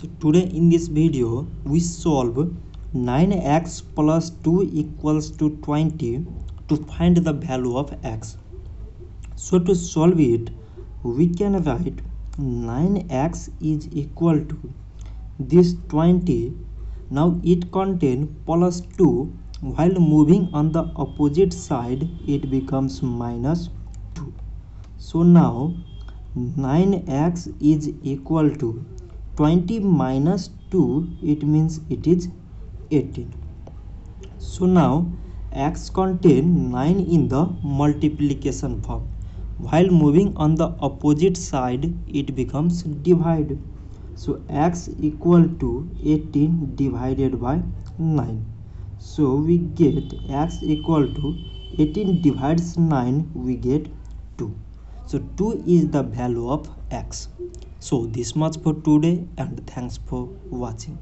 so today in this video we solve 9x plus 2 equals to 20 to find the value of x. So to solve it we can write 9x is equal to this 20 now it contain plus 2 while moving on the opposite side it becomes minus 2 so now 9x is equal to 20 minus 2 it means it is 18 so now x contain 9 in the multiplication form. While moving on the opposite side it becomes divide. So x equal to 18 divided by 9 so we get x equal to 18 divides 9 we get 2 so 2 is the value of x so this much for today and thanks for watching